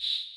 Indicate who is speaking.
Speaker 1: you